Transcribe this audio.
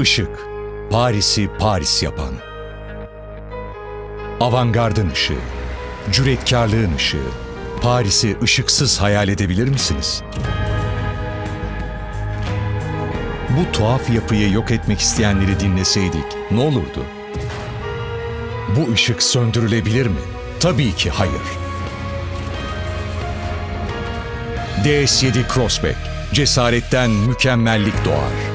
Işık, Paris'i Paris yapan. Avantgardın ışığı, cüretkarlığın ışığı. Paris'i ışıksız hayal edebilir misiniz? Bu tuhaf yapıyı yok etmek isteyenleri dinleseydik ne olurdu? Bu ışık söndürülebilir mi? Tabii ki hayır. DS7 Crossback, cesaretten mükemmellik doğar.